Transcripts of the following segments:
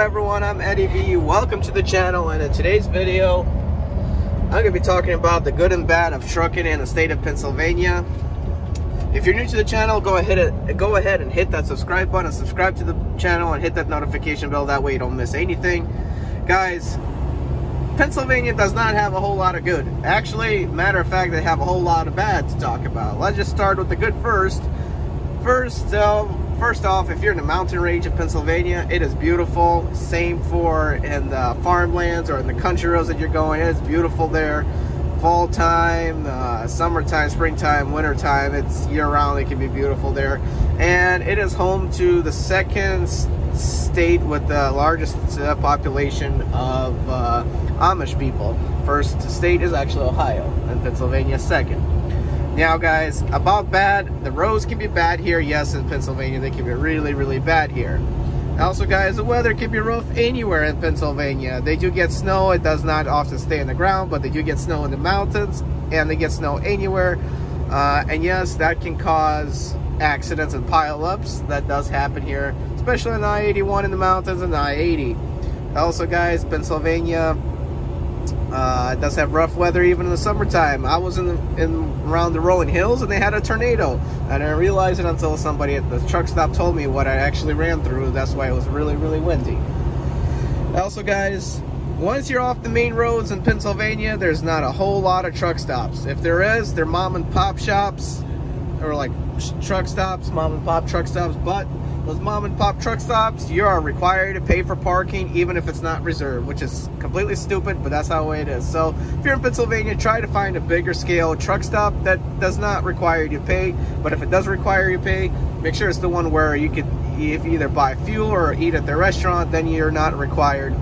everyone, I'm Eddie V. Welcome to the channel and in today's video I'm going to be talking about the good and bad of trucking in the state of Pennsylvania. If you're new to the channel, go ahead and go ahead and hit that subscribe button, subscribe to the channel and hit that notification bell that way you don't miss anything. Guys, Pennsylvania does not have a whole lot of good. Actually, matter of fact, they have a whole lot of bad to talk about. Let's just start with the good first. First, uh, first off, if you're in the mountain range of Pennsylvania, it is beautiful. Same for in the farmlands or in the country roads that you're going. It's beautiful there. Fall time, uh, summertime, springtime, wintertime, it's year-round. It can be beautiful there. And it is home to the second state with the largest uh, population of uh, Amish people. First state is actually Ohio, and Pennsylvania second. Now guys, about bad, the roads can be bad here. Yes, in Pennsylvania, they can be really, really bad here. Also guys, the weather can be rough anywhere in Pennsylvania. They do get snow, it does not often stay in the ground, but they do get snow in the mountains, and they get snow anywhere. Uh, and yes, that can cause accidents and pileups. That does happen here, especially on I-81 in the mountains and I-80. Also guys, Pennsylvania, uh, it does have rough weather even in the summertime. I was in, the, in around the rolling hills and they had a tornado. I didn't realize it until somebody at the truck stop told me what I actually ran through. That's why it was really, really windy. Also, guys, once you're off the main roads in Pennsylvania, there's not a whole lot of truck stops. If there is, they're mom and pop shops or like truck stops, mom and pop truck stops, but those mom and pop truck stops, you are required to pay for parking even if it's not reserved, which is completely stupid, but that's how it is. So if you're in Pennsylvania, try to find a bigger scale truck stop that does not require you to pay, but if it does require you to pay, make sure it's the one where you could if you either buy fuel or eat at the restaurant, then you're not required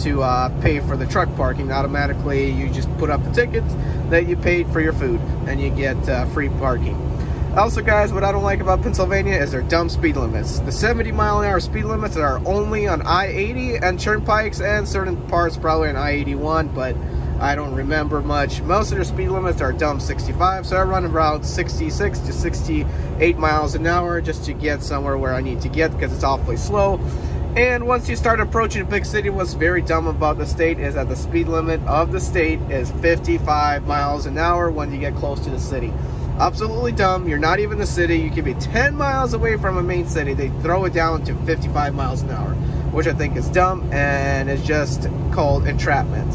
to uh, pay for the truck parking automatically. You just put up the tickets that you paid for your food and you get uh, free parking. Also, guys, what I don't like about Pennsylvania is their dumb speed limits. The 70 mile an hour speed limits are only on I-80 and turnpikes and certain parts probably on I-81, but I don't remember much. Most of their speed limits are dumb 65, so I run around 66 to 68 miles an hour just to get somewhere where I need to get because it's awfully slow. And once you start approaching a big city, what's very dumb about the state is that the speed limit of the state is 55 miles an hour when you get close to the city absolutely dumb. You're not even the city. You can be 10 miles away from a main city. They throw it down to 55 miles an hour, which I think is dumb and is just called entrapment.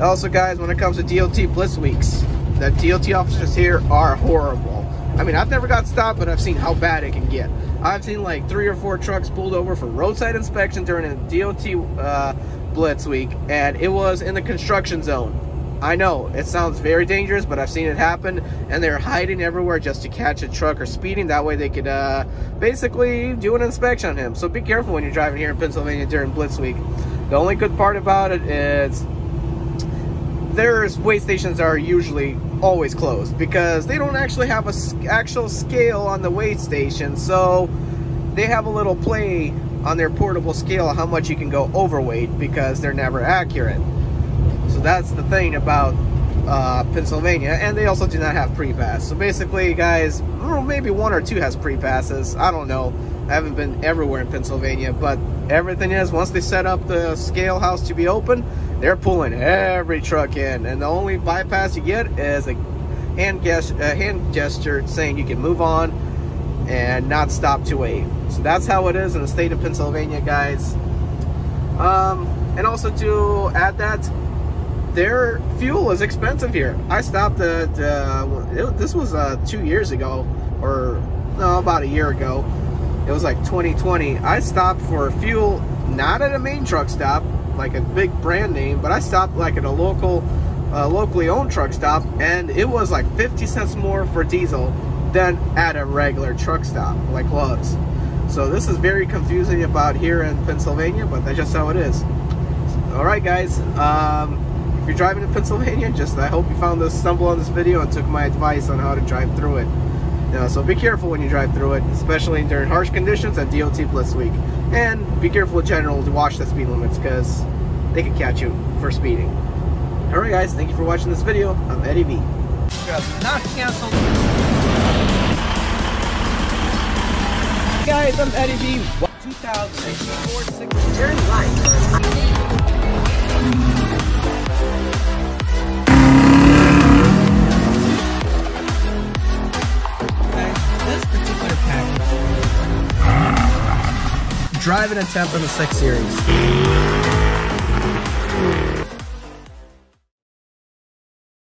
Also, guys, when it comes to DOT Blitz Weeks, the DOT officers here are horrible. I mean, I've never got stopped, but I've seen how bad it can get. I've seen like three or four trucks pulled over for roadside inspection during a DOT uh, Blitz Week, and it was in the construction zone I know it sounds very dangerous, but I've seen it happen, and they're hiding everywhere just to catch a truck or speeding. That way, they could uh, basically do an inspection on him. So be careful when you're driving here in Pennsylvania during Blitz Week. The only good part about it is there's weigh stations are usually always closed because they don't actually have a actual scale on the weigh station. So they have a little play on their portable scale how much you can go overweight because they're never accurate. That's the thing about uh, Pennsylvania, and they also do not have pre-pass. So basically, guys, maybe one or two has pre-passes. I don't know. I haven't been everywhere in Pennsylvania, but everything is once they set up the scale house to be open, they're pulling every truck in, and the only bypass you get is a hand, gest a hand gesture saying you can move on and not stop to wait. So that's how it is in the state of Pennsylvania, guys. Um, and also to add that, their fuel is expensive here. I stopped at, uh, it, this was uh, two years ago, or no, about a year ago. It was like 2020. I stopped for fuel, not at a main truck stop, like a big brand name, but I stopped like at a local, uh, locally owned truck stop, and it was like 50 cents more for diesel than at a regular truck stop, like Love's. So this is very confusing about here in Pennsylvania, but that's just how it is. All right, guys. Um, you're driving to Pennsylvania, just I hope you found this stumble on this video and took my advice on how to drive through it. You know, so be careful when you drive through it, especially during harsh conditions at DOT Blitz Week. And be careful in general to watch the speed limits because they could catch you for speeding. Alright guys, thank you for watching this video. I'm Eddie V. Not canceled. Guys, I'm Eddie V. 2004 6 Turn package. an attempt temp in the 6 Series.